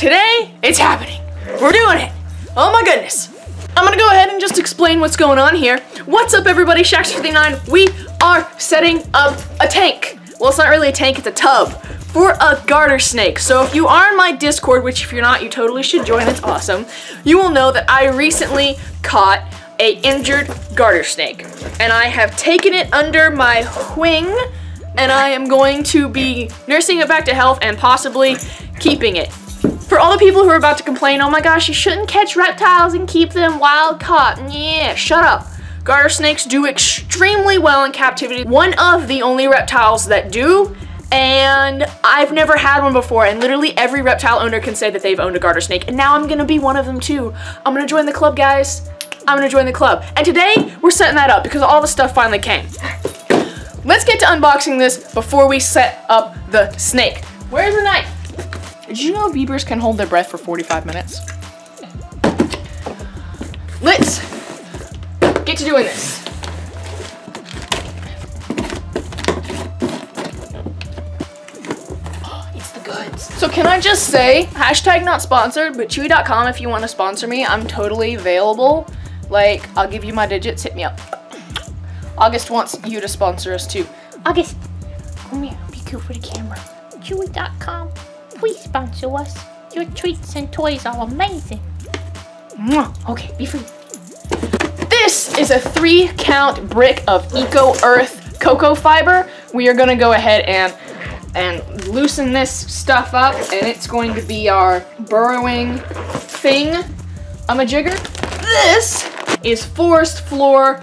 today it's happening. We're doing it. Oh my goodness. I'm gonna go ahead and just explain what's going on here. What's up everybody, Shax39. We are setting up a tank. Well, it's not really a tank, it's a tub for a garter snake. So if you are in my Discord, which if you're not, you totally should join, it's awesome, you will know that I recently caught a injured garter snake. And I have taken it under my wing and I am going to be nursing it back to health and possibly keeping it. For all the people who are about to complain, oh my gosh, you shouldn't catch reptiles and keep them wild caught. Yeah, shut up. Garter snakes do extremely well in captivity. One of the only reptiles that do, and I've never had one before, and literally every reptile owner can say that they've owned a garter snake, and now I'm gonna be one of them too. I'm gonna join the club, guys. I'm gonna join the club. And today, we're setting that up because all the stuff finally came. Let's get to unboxing this before we set up the snake. Where's the knife? Did you know beavers can hold their breath for 45 minutes? Let's get to doing this. It's the goods. So can I just say, hashtag not sponsored, but chewy.com if you want to sponsor me, I'm totally available. Like, I'll give you my digits, hit me up. August wants you to sponsor us too. August, come here, be cool for the camera. Chewy.com, please sponsor us. Your treats and toys are amazing. Okay, be free. This is a three count brick of Eco Earth cocoa fiber. We are gonna go ahead and and loosen this stuff up and it's going to be our burrowing thing. I'm a jigger. This is forest floor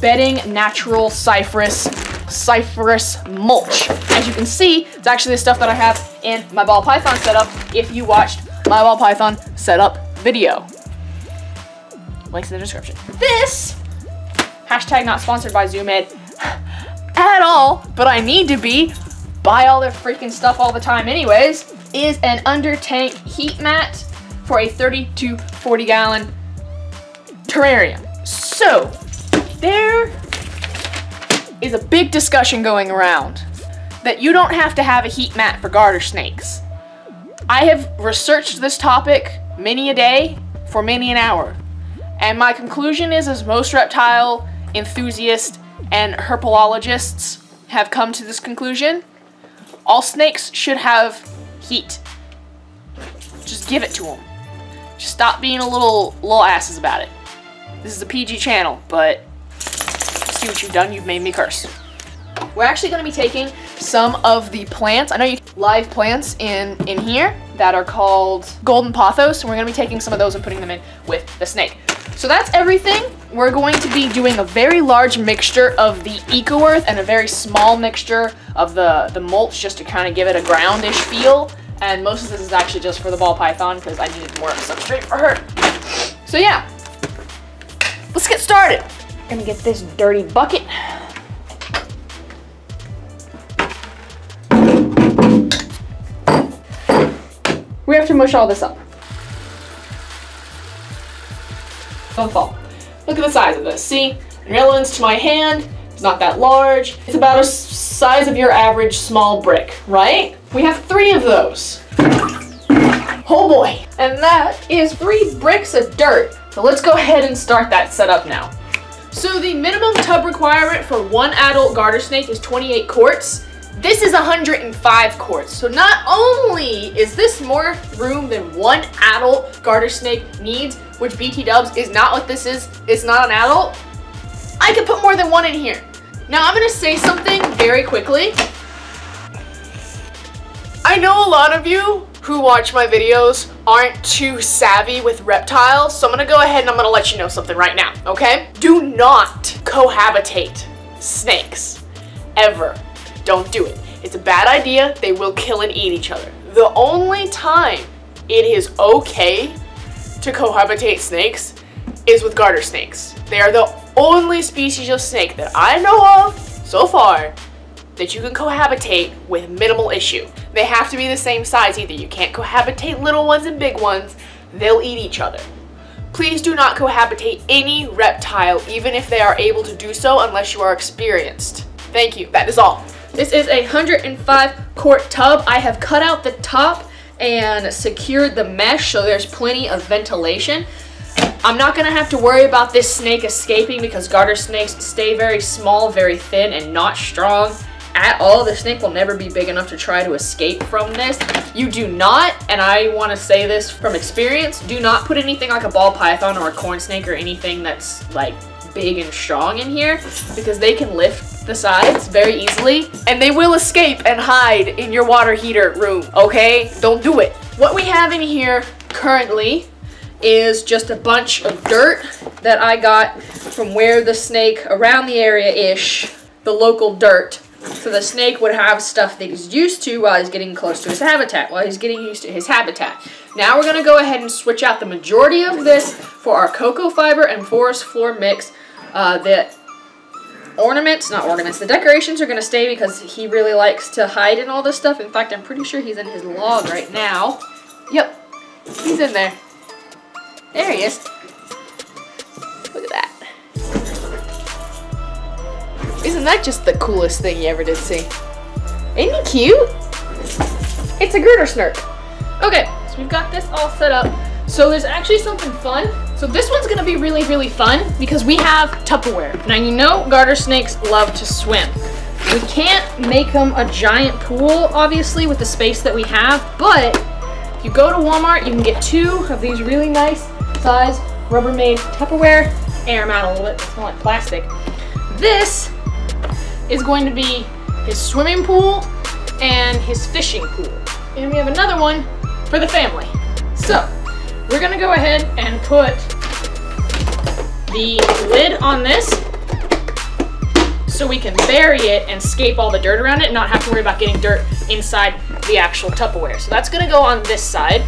bedding natural cypress cypress mulch. As you can see, it's actually the stuff that I have in my ball python setup if you watched my ball python setup video. Links in the description. This, hashtag not sponsored by Zoo Med at all, but I need to be, buy all their freaking stuff all the time anyways, is an under tank heat mat for a 30 to 40 gallon terrarium. So, there is a big discussion going around that you don't have to have a heat mat for garter snakes. I have researched this topic many a day for many an hour. And my conclusion is as most reptile enthusiasts and herpetologists have come to this conclusion, all snakes should have heat. Just give it to them. Just stop being a little little asses about it. This is a PG channel, but see what you've done. You've made me curse. We're actually going to be taking some of the plants. I know you live plants in, in here that are called golden pothos. And we're going to be taking some of those and putting them in with the snake. So that's everything. We're going to be doing a very large mixture of the Eco Earth and a very small mixture of the, the mulch just to kind of give it a groundish feel. And most of this is actually just for the ball python because I needed more substrate for her. So yeah, let's get started. Gonna get this dirty bucket. We have to mush all this up. Don't fall. Look at the size of this. See, relevance to my hand, it's not that large. It's about a size of your average small brick, right? We have three of those. Oh boy. And that is three bricks of dirt. So let's go ahead and start that setup now. So the minimum tub requirement for one adult garter snake is 28 quarts. This is 105 quarts. So not only is this more room than one adult garter snake needs, which BT dubs is not what this is, it's not an adult, I could put more than one in here. Now I'm gonna say something very quickly. I know a lot of you who watch my videos aren't too savvy with reptiles, so I'm gonna go ahead and I'm gonna let you know something right now, okay? Do not cohabitate snakes, ever. Don't do it. It's a bad idea. They will kill and eat each other. The only time it is okay to cohabitate snakes is with garter snakes. They are the only species of snake that I know of so far that you can cohabitate with minimal issue. They have to be the same size either. You can't cohabitate little ones and big ones. They'll eat each other. Please do not cohabitate any reptile, even if they are able to do so, unless you are experienced. Thank you. That is all. This is a 105 quart tub. I have cut out the top and secured the mesh so there's plenty of ventilation. I'm not gonna have to worry about this snake escaping because garter snakes stay very small, very thin, and not strong at all. The snake will never be big enough to try to escape from this. You do not, and I wanna say this from experience, do not put anything like a ball python or a corn snake or anything that's like big and strong in here because they can lift the sides very easily and they will escape and hide in your water heater room, okay? Don't do it. What we have in here currently is just a bunch of dirt that I got from where the snake, around the area-ish, the local dirt. So the snake would have stuff that he's used to while he's getting close to his habitat, while he's getting used to his habitat. Now we're gonna go ahead and switch out the majority of this for our cocoa fiber and forest floor mix. Uh, the ornaments, not ornaments, the decorations are gonna stay because he really likes to hide in all this stuff. In fact, I'm pretty sure he's in his log right now. Yep, he's in there. There he is. Look at that. Isn't that just the coolest thing you ever did see? Isn't he cute? It's a girder snurk. Okay, so we've got this all set up. So there's actually something fun. So this one's gonna be really, really fun because we have Tupperware. Now you know garter snakes love to swim. We can't make them a giant pool, obviously, with the space that we have, but if you go to Walmart, you can get two of these really nice size Rubbermaid Tupperware. Air them out a little bit, smell like plastic. This is going to be his swimming pool and his fishing pool. And we have another one for the family. So, we're gonna go ahead and put the lid on this so we can bury it and scape all the dirt around it and not have to worry about getting dirt inside the actual Tupperware. So that's gonna go on this side.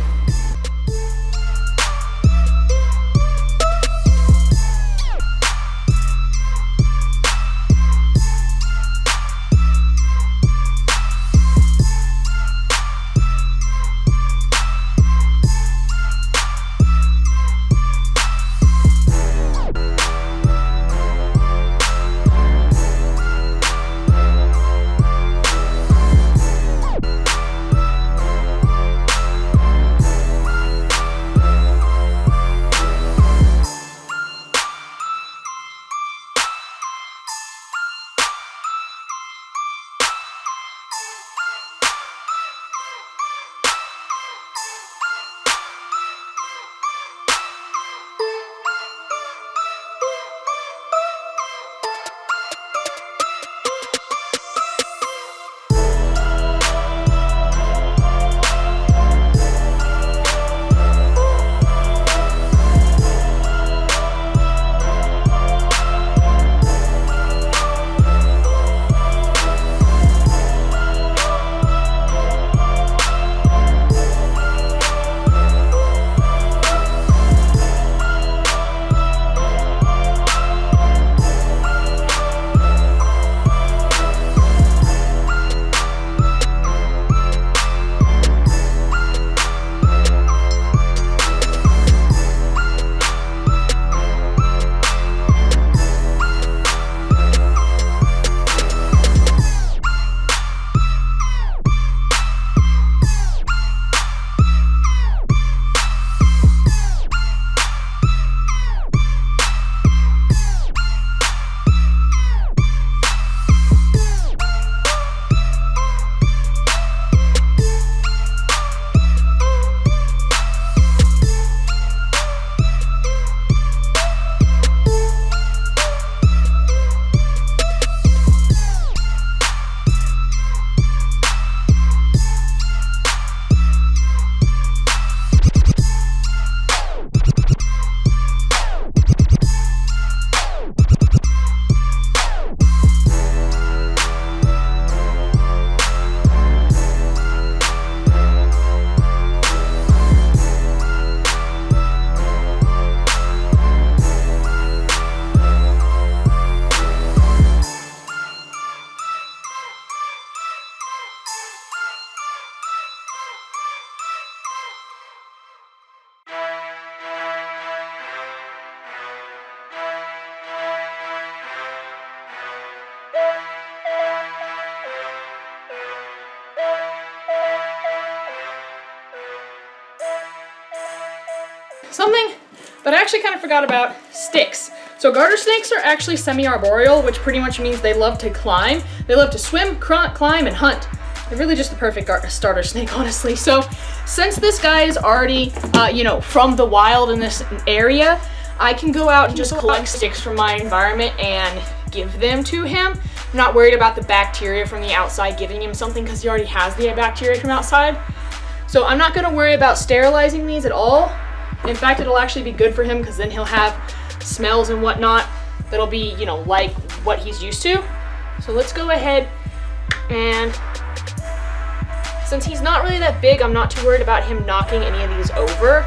That I actually kind of forgot about, sticks. So garter snakes are actually semi-arboreal, which pretty much means they love to climb. They love to swim, climb, and hunt. They're really just the perfect starter snake, honestly. So since this guy is already, uh, you know, from the wild in this area, I can go out and just collect sticks from my environment and give them to him. I'm not worried about the bacteria from the outside giving him something because he already has the bacteria from outside. So I'm not gonna worry about sterilizing these at all. In fact, it'll actually be good for him because then he'll have smells and whatnot that'll be, you know, like what he's used to. So let's go ahead and since he's not really that big, I'm not too worried about him knocking any of these over.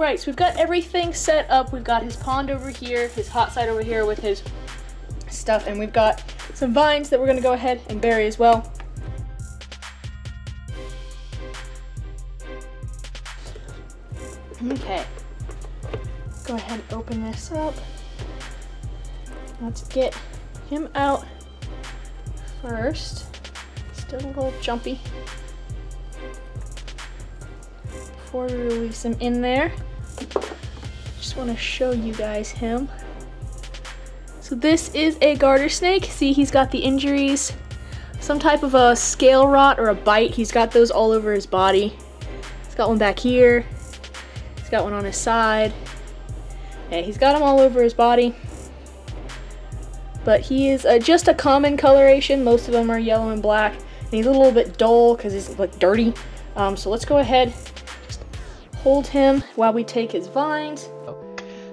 Right, so we've got everything set up. We've got his pond over here, his hot side over here with his stuff, and we've got some vines that we're gonna go ahead and bury as well. Okay, go ahead and open this up. Let's get him out first. Still a little jumpy before we release him in there. Just want to show you guys him. So this is a garter snake. See, he's got the injuries. Some type of a scale rot or a bite. He's got those all over his body. He's got one back here. He's got one on his side. Yeah, he's got them all over his body. But he is uh, just a common coloration. Most of them are yellow and black. And he's a little bit dull because he's like dirty. Um, so let's go ahead hold him while we take his vines.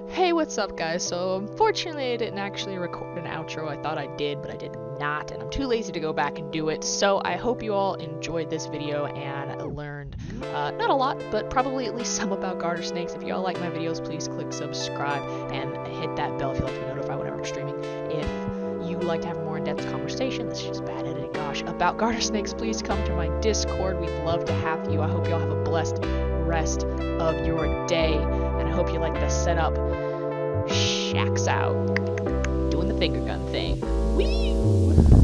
Hey, what's up guys? So unfortunately I didn't actually record an outro. I thought I did, but I did not, and I'm too lazy to go back and do it. So I hope you all enjoyed this video and learned, uh, not a lot, but probably at least some about garter snakes. If y'all like my videos, please click subscribe and hit that bell if you'd like to be notified whenever I'm streaming. If you like to have a more in-depth conversation, this is just bad editing, gosh, about garter snakes, please come to my Discord. We'd love to have you. I hope y'all have a blessed rest of your day. And I hope you like the setup. Shacks out. Doing the finger gun thing. Whee!